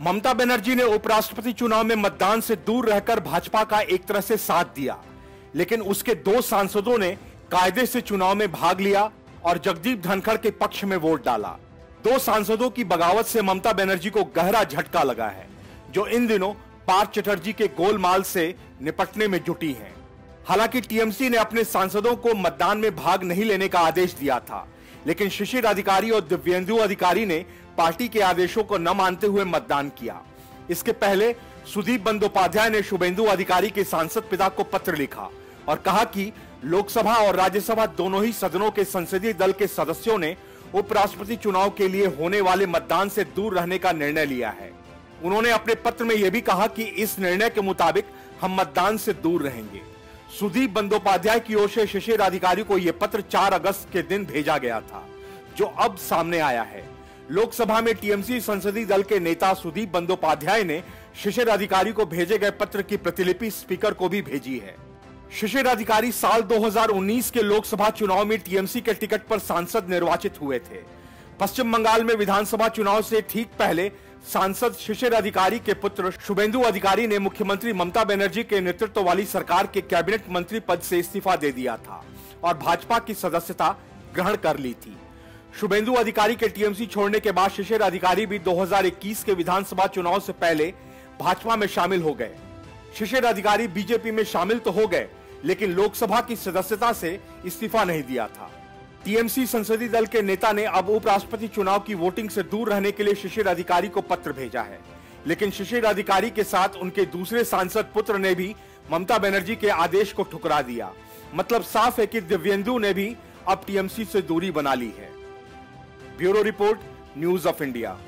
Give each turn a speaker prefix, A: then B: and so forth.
A: ममता बनर्जी ने उपराष्ट्रपति चुनाव में मतदान से दूर रहकर भाजपा का एक तरह से साथ दिया। लेकिन उसके दो सांसदों ने कायदे से चुनाव में भाग लिया और जगदीप धनखड़ के पक्ष में वोट डाला। दो सांसदों की बगावत से ममता बनर्जी को गहरा झटका लगा है, जो इन दिनों पार्थ चटर्जी के गोलमाल से निपटने में जुटी हैं। हालाँकि टीएमसी ने अपने सांसदों को मतदान में भाग नहीं लेने का आदेश दिया था। लेकिन शिशिर अधिकारी और दिव्येंदु अधिकारी ने पार्टी के आदेशों को न मानते हुए मतदान किया। इसके पहले सुदीप बंदोपाध्याय ने शुभेंदु अधिकारी के सांसद पिता को पत्र लिखा और कहा कि लोकसभा और राज्यसभा दोनों ही सदनों के संसदीय दल के सदस्यों ने उपराष्ट्रपति चुनाव के लिए होने वाले मतदान से दूर रहने का निर्णय लिया है। उन्होंने अपने पत्र में यह भी कहा कि इस निर्णय के मुताबिक हम मतदान से दूर रहेंगे। सुदीप बंदोपाध्याय की ओर से शिशिर अधिकारी को यह पत्र 4 अगस्त के दिन भेजा गया था, जो अब सामने आया है। लोकसभा में टीएमसी संसदीय दल के नेता सुदीप बंदोपाध्याय ने शिशिर अधिकारी को भेजे गए पत्र की प्रतिलिपि स्पीकर को भी भेजी है। शिशिर अधिकारी साल 2019 के लोकसभा चुनाव में टीएमसी के टिकट पर सांसद निर्वाचित हुए थे। पश्चिम बंगाल में विधानसभा चुनाव से ठीक पहले सांसद शिशिर अधिकारी के पुत्र शुभेंदु अधिकारी ने मुख्यमंत्री ममता बनर्जी के नेतृत्व वाली सरकार के कैबिनेट मंत्री पद से इस्तीफा दे दिया था और भाजपा की सदस्यता ग्रहण कर ली थी। शुभेंदु अधिकारी के टीएमसी छोड़ने के बाद शिशिर अधिकारी भी 2021 के विधानसभा चुनाव से पहले भाजपा में शामिल हो गए। शिशिर अधिकारी बीजेपी में शामिल तो हो गए, लेकिन लोकसभा की सदस्यता से इस्तीफा नहीं दिया था। टीएमसी संसदीय दल के नेता ने अब उपराष्ट्रपति चुनाव की वोटिंग से दूर रहने के लिए शिशिर अधिकारी को पत्र भेजा है। लेकिन शिशिर अधिकारी के साथ उनके दूसरे सांसद पुत्र ने भी ममता बनर्जी के आदेश को ठुकरा दिया। मतलब साफ़ है कि दिव्येंदु ने भी अब टीएमसी से दूरी बना ली है। Bureau report, news of India.